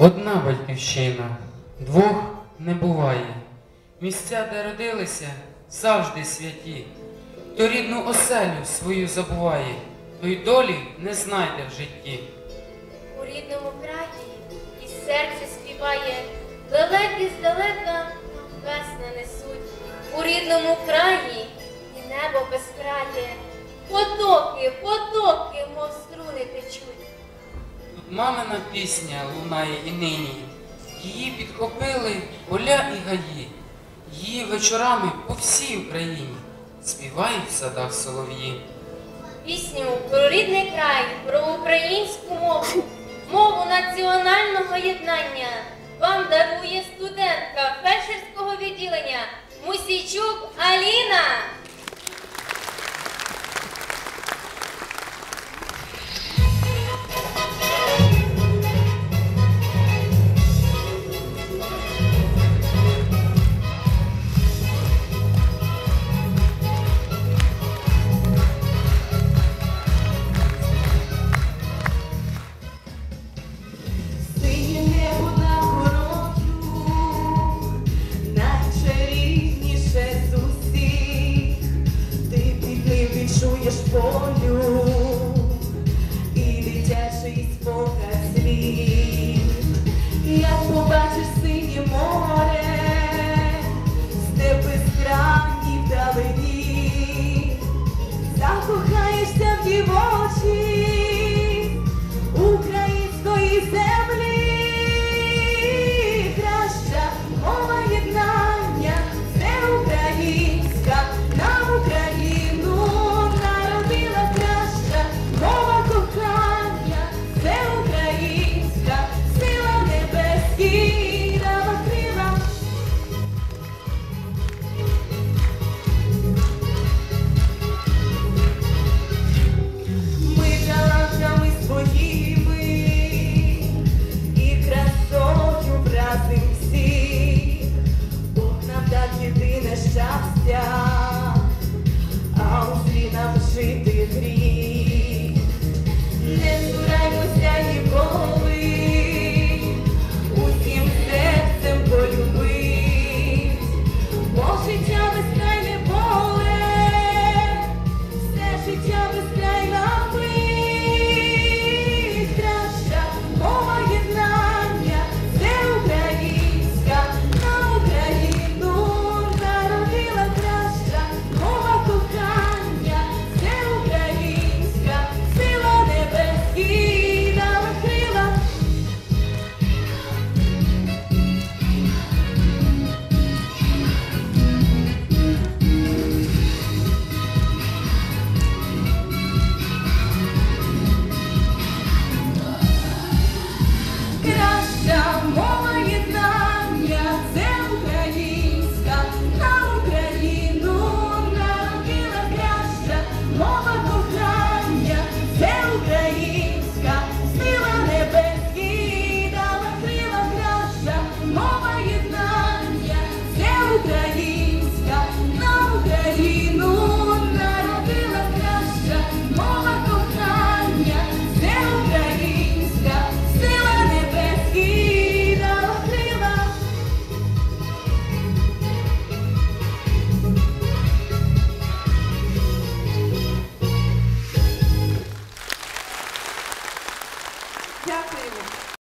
батьківщина. Двох не буває. Місця, де родилися, завжди святі. Хто рідну оселю свою забуває, той долі не знайде в житті. У рідному краї і серце співає, лелеки здалека весна несуть. У рідному краї і небо безкрає, потоки, потоки, мов струни течуть. Мамина пісня лунає і нині. Її підхопили поля і гаї. Її вечорами по всій Україні співають в садах солов'ї. Пісню про рідний край, про українську мову, мову національного єднання вам дарує студентка фельдшерського відділення Мусійчук Аліна. is for you.